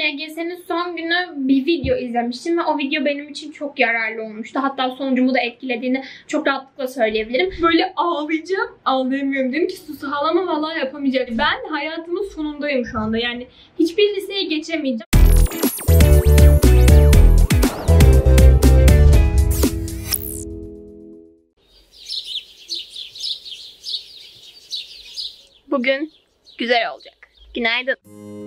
LGS'nin son günü bir video izlemiştim ve o video benim için çok yararlı olmuştu. Hatta sonucumu da etkilediğini çok rahatlıkla söyleyebilirim. Böyle ağlayacağım, ağlayamıyorum. Dedim ki sus ağlama vallahi yapamayacağım. Ben hayatımın sonundayım şu anda. Yani hiçbir liseye geçemeyeceğim. Bugün güzel olacak. Günaydın.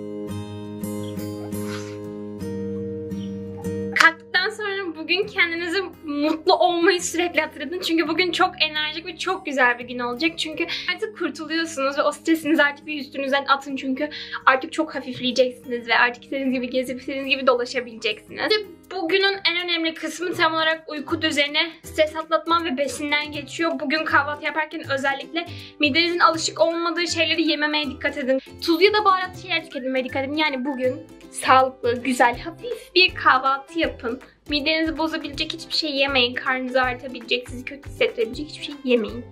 Kendinizi mutlu olmayı sürekli hatırladın. Çünkü bugün çok enerjik ve çok güzel bir gün olacak. Çünkü artık kurtuluyorsunuz ve o stresinizi artık bir üstünüzden atın. Çünkü artık çok hafifleyeceksiniz ve artık istediğiniz gibi gezip istediğiniz gibi dolaşabileceksiniz. Ve bugünün en önemli kısmı tam olarak uyku düzeni, stres atlatma ve besinden geçiyor. Bugün kahvaltı yaparken özellikle midenizin alışık olmadığı şeyleri yememeye dikkat edin. Tuzlu ya da baharatlı şeyler tüketmeye dikkat edin. Yani bugün sağlıklı, güzel, hafif bir kahvaltı yapın. Midenizi bozabilecek hiçbir şey yemeyin. Karnınızı artabilecek, sizi kötü hissettirebilecek hiçbir şey yemeyin.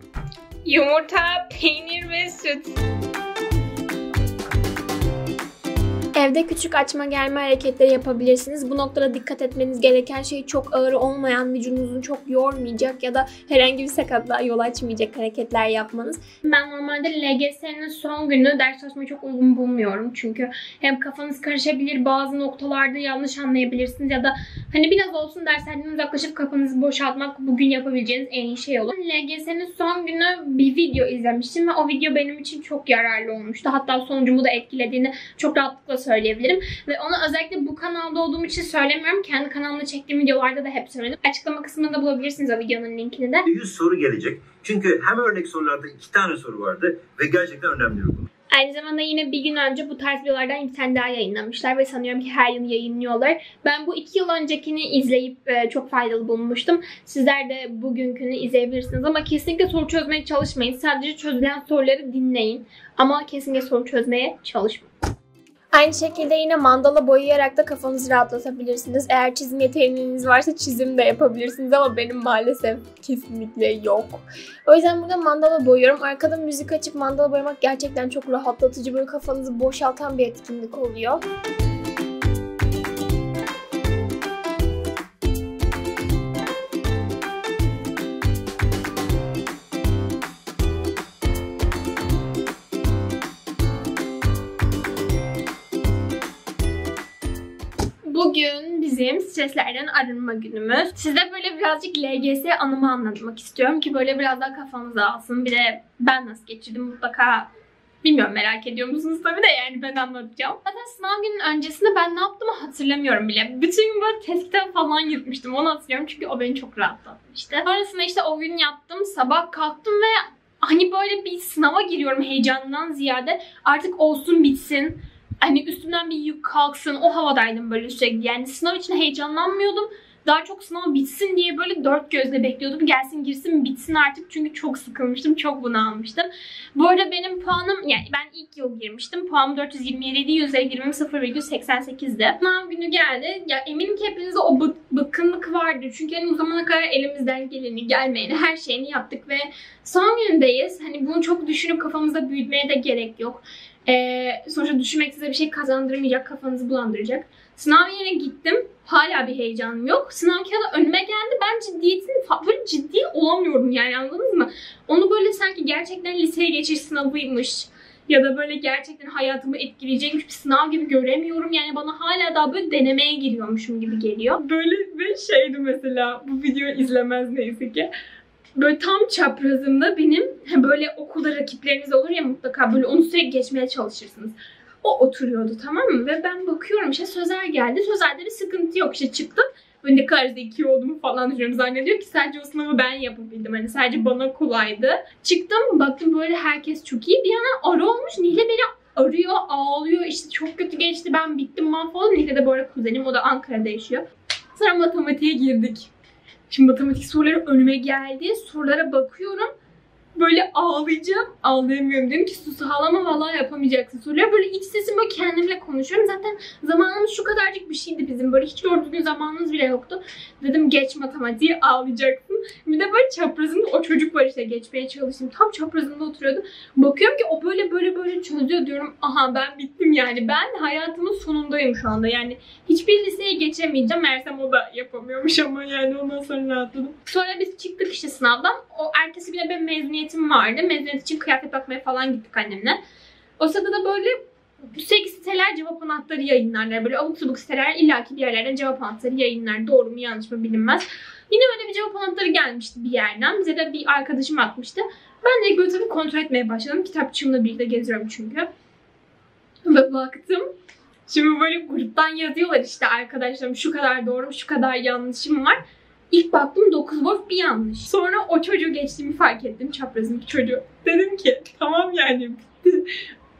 Yumurta, peynir ve süt. Evde küçük açma germe hareketleri yapabilirsiniz. Bu noktada dikkat etmeniz gereken şey çok ağır olmayan, vücudunuzu çok yormayacak ya da herhangi bir sakatlığa yol açmayacak hareketler yapmanız. Ben normalde LGS'nin son günü ders çalışmayı çok uygun bulmuyorum. Çünkü hem kafanız karışabilir, bazı noktalarda yanlış anlayabilirsiniz ya da hani biraz olsun derslerden uzaklaşıp kafanızı boşaltmak bugün yapabileceğiniz en iyi şey olur. LGS'nin son günü bir video izlemiştim ve o video benim için çok yararlı olmuştu. Hatta sonucumu da etkilediğini çok rahatlıkla söyleyebilirim. Ve onu özellikle bu kanalda olduğum için söylemiyorum. Kendi kanalımda çektiğim videolarda da hep söyledim. Açıklama kısmında bulabilirsiniz o videonun linkini de. 100 soru gelecek. Çünkü hem örnek sorularda iki tane soru vardı ve gerçekten önemli bir konu. Aynı zamanda yine bir gün önce bu tarz videolardan bir tane daha yayınlamışlar ve sanıyorum ki her yıl yayınlıyorlar. Ben bu iki yıl öncekini izleyip e, çok faydalı bulmuştum. Sizler de bugünkünü izleyebilirsiniz ama kesinlikle soru çözmeye çalışmayın. Sadece çözülen soruları dinleyin ama kesinlikle soru çözmeye çalışmayın. Aynı şekilde yine mandala boyayarak da kafanızı rahatlatabilirsiniz. Eğer çizim yeteneğiniz varsa çizim de yapabilirsiniz ama benim maalesef kesinlikle yok. O yüzden burada mandala boyuyorum. Arkada müzik açıp mandala boyamak gerçekten çok rahatlatıcı, böyle kafanızı boşaltan bir etkinlik oluyor. Bugün bizim streslerden arınma günümüz. Size böyle birazcık LGS anımı anlatmak istiyorum ki böyle biraz daha kafanızı alsın. Bir de ben nasıl geçirdim mutlaka Bilmiyorum merak ediyor musunuz tabii de yani ben anlatacağım. Zaten sınav günün öncesinde ben ne yaptığımı hatırlamıyorum bile. Bütün gün böyle test falan yırtmıştım. Onu hatırlıyorum çünkü o beni çok rahatlatmıştı. Sonrasında işte o gün yattım. Sabah kalktım ve hani böyle bir sınava giriyorum heyecandan ziyade. Artık olsun bitsin hani üstümden bir yük kalksın o havadaydım böyle sürekli. Yani sınav için heyecanlanmıyordum. Daha çok sınav bitsin diye böyle dört gözle bekliyordum. Gelsin girsin bitsin artık çünkü çok sıkılmıştım. Çok bunalmıştım. Bu arada benim puanım yani ben ilk yıl girmiştim. Puanım 427 idi. Yüzeye girmem 0,88'di. Sınav günü geldi. Ya eminim ki hepinizde o bı- bıkkınlık vardı. Çünkü hani o zamana kadar elimizden geleni, gelmeyeni, her şeyini yaptık ve son gündeyiz. Hani bunu çok düşünüp kafamızda büyütmeye de gerek yok. Ee, sonuçta düşünmek size bir şey kazandırmayacak, kafanızı bulandıracak. Sınav yerine gittim. Hala bir heyecanım yok. Sınav kağıdı önüme geldi. Ben ciddiyetini böyle ciddi olamıyorum yani anladınız mı? Onu böyle sanki gerçekten liseye geçiş sınavıymış ya da böyle gerçekten hayatımı etkileyecekmiş bir sınav gibi göremiyorum. Yani bana hala daha böyle denemeye giriyormuşum gibi geliyor. Böyle bir şeydi mesela. Bu videoyu izlemez neyse ki böyle tam çaprazımda benim böyle okulda rakipleriniz olur ya mutlaka böyle onu sürekli geçmeye çalışırsınız. O oturuyordu tamam mı? Ve ben bakıyorum işte Sözer geldi. Sözer'de bir sıkıntı yok. İşte çıktım. Ben ne kadar zeki olduğumu falan düşünüyorum. Zannediyor ki sadece o sınavı ben yapabildim. Hani sadece bana kolaydı. Çıktım baktım böyle herkes çok iyi. Bir yana ara olmuş. Nile beni arıyor, ağlıyor. İşte çok kötü geçti. Ben bittim mahvoldum. Nile de bu arada kuzenim. O da Ankara'da yaşıyor. Sonra matematiğe girdik. Şimdi matematik soruları önüme geldi. Sorulara bakıyorum. Böyle ağlayacağım. Ağlayamıyorum. Dedim ki sus ağlama vallahi yapamayacaksın soruları. Böyle iç sesim böyle kendimle konuşuyorum. Zaten zamanımız şu kadarcık bir şeydi bizim. Böyle hiç gördüğünüz zamanımız bile yoktu. Dedim geç matematiği ağlayacaksın. Bir de böyle çaprazında o çocuk var işte geçmeye çalıştım. Tam çaprazında oturuyordu. Bakıyorum ki o böyle böyle böyle çözüyor diyorum. Aha ben bittim yani. Ben hayatımın sonundayım şu anda. Yani hiçbir liseye geçemeyeceğim. Meğersem o da yapamıyormuş ama yani ondan sonra rahatladım. Sonra biz çıktık işte sınavdan. O ertesi güne benim mezuniyetim vardı. Mezuniyet için kıyafet bakmaya falan gittik annemle. O sırada da böyle sürekli siteler cevap anahtarı yayınlarlar. Böyle abuk sabuk siteler illaki bir yerlerden cevap anahtarı yayınlar. Doğru mu yanlış mı bilinmez. Yine öyle bir cevap anahtarı gelmişti bir yerden. Bize de bir arkadaşım atmıştı. Ben de böyle tabii kontrol etmeye başladım. Kitapçığımla birlikte geziyorum çünkü. Ve baktım. Şimdi böyle gruptan yazıyorlar işte arkadaşlarım şu kadar doğru şu kadar yanlışım var. İlk baktım 9 boş bir yanlış. Sonra o çocuğu geçtiğimi fark ettim. Çaprazındaki çocuğu. Dedim ki tamam yani bitti.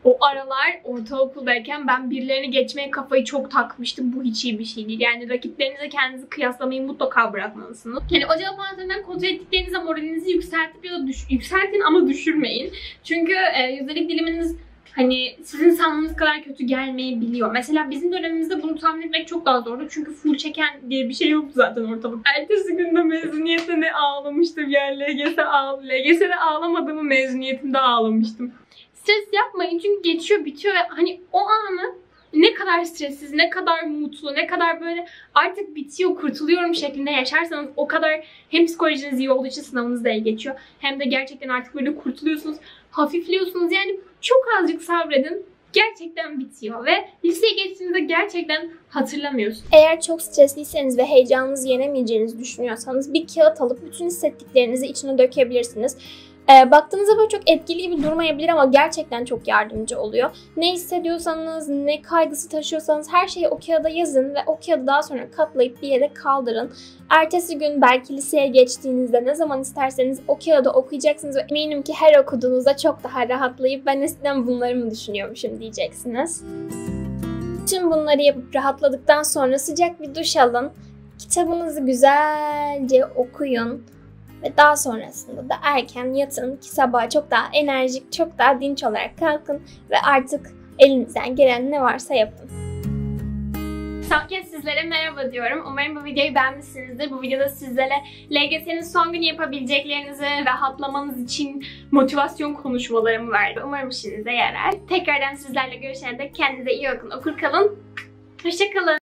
O aralar ortaokuldayken ben birilerini geçmeye kafayı çok takmıştım. Bu hiç iyi bir şey değil. Yani rakiplerinize kendinizi kıyaslamayı mutlaka bırakmalısınız. Yani o cevap anahtarından kontrol ettiklerinizde moralinizi yükseltip ya da düş- yükseltin ama düşürmeyin. Çünkü e, yüzdelik diliminiz hani sizin sandığınız kadar kötü gelmeyebiliyor. Mesela bizim dönemimizde bunu tahmin etmek çok daha zordu. Çünkü full çeken diye bir şey yoktu zaten ortalıkta. Ertesi günde mezuniyete ne ağlamıştım yani LGS ağ LGS'de ağlamadığımı mezuniyetimde ağlamıştım. Stres yapmayın çünkü geçiyor bitiyor ve hani o anı ne kadar stressiz, ne kadar mutlu, ne kadar böyle artık bitiyor, kurtuluyorum şeklinde yaşarsanız o kadar hem psikolojiniz iyi olduğu için sınavınız da iyi geçiyor. Hem de gerçekten artık böyle kurtuluyorsunuz, hafifliyorsunuz. Yani çok azıcık sabredin. Gerçekten bitiyor ve liseye geçtiğinizde gerçekten hatırlamıyorsunuz. Eğer çok stresliyseniz ve heyecanınızı yenemeyeceğinizi düşünüyorsanız bir kağıt alıp bütün hissettiklerinizi içine dökebilirsiniz. Ee, baktığınızda böyle çok etkili gibi durmayabilir ama gerçekten çok yardımcı oluyor. Ne hissediyorsanız, ne kaygısı taşıyorsanız her şeyi o kağıda yazın ve o kağıdı daha sonra katlayıp bir yere kaldırın. Ertesi gün belki liseye geçtiğinizde ne zaman isterseniz o kağıdı okuyacaksınız ve eminim ki her okuduğunuzda çok daha rahatlayıp ben eskiden bunları mı düşünüyormuşum diyeceksiniz. Tüm bunları yapıp rahatladıktan sonra sıcak bir duş alın. Kitabınızı güzelce okuyun. Ve daha sonrasında da erken yatın ki sabaha çok daha enerjik, çok daha dinç olarak kalkın ve artık elinizden gelen ne varsa yapın. Son kez sizlere merhaba diyorum. Umarım bu videoyu beğenmişsinizdir. Bu videoda sizlere LGS'nin son günü yapabileceklerinizi rahatlamanız için motivasyon konuşmalarımı verdim. Umarım işinize yarar. Tekrardan sizlerle görüşene dek kendinize iyi bakın. Okur kalın. Hoşçakalın.